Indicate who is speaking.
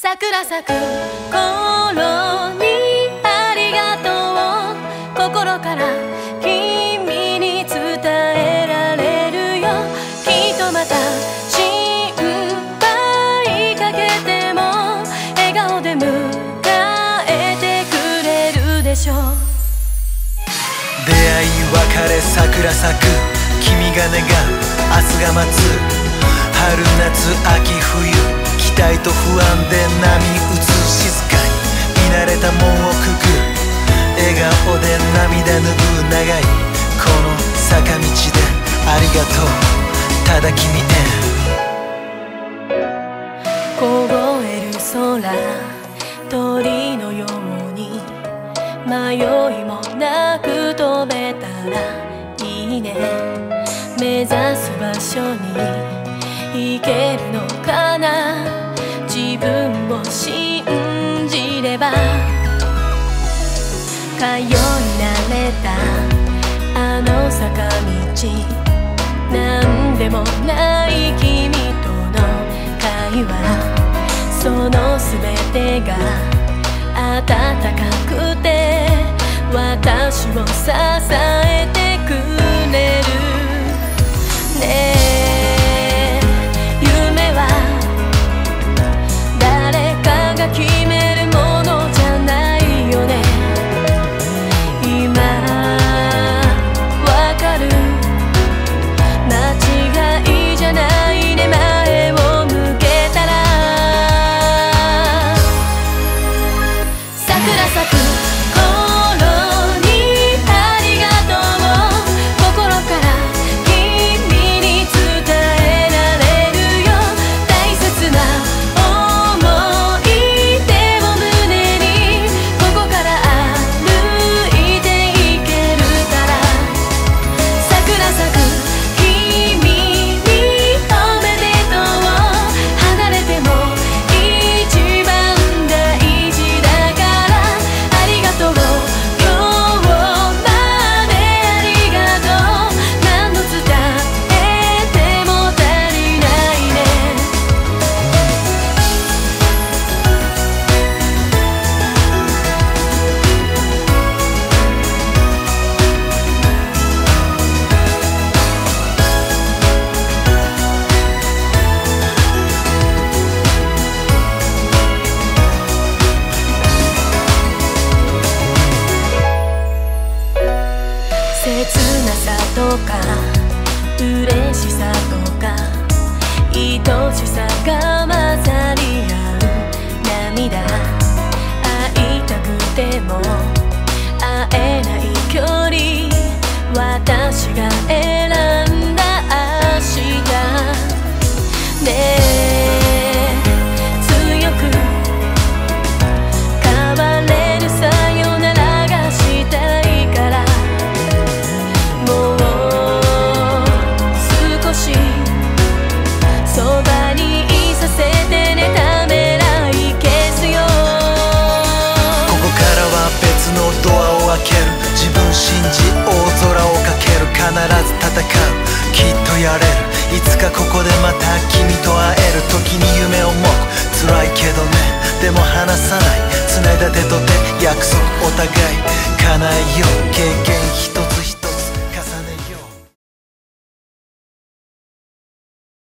Speaker 1: 桜咲く頃にありがとう。心から君に伝えられるよ。きっとまた心配かけても笑顔で迎えてくれるでしょう。
Speaker 2: 出会い別れ桜咲く君が願う明日が待つ。春夏秋冬待と不安で波打つ静かに見慣れた門をくぐる。笑顔で涙拭う長いこの坂道でありがとうただ君
Speaker 1: へ。凍える空。鳥のように迷いもなく飛べたらいいね。目指す場所に行けるのかな。分を信じれば通い慣れた。あの坂道何でもない君との会話。その全てが温かくて私を支えてくれる。とか嬉しさとか愛しさが混ざり合う涙。会いたくても会えない距離。私が
Speaker 2: 信じ大空をかける必ず戦うきっとやれるいつかここでまた君と会える時に夢を持つ辛いけどねでも離さない繋いだ手と手約束お互い叶えよう経験一つ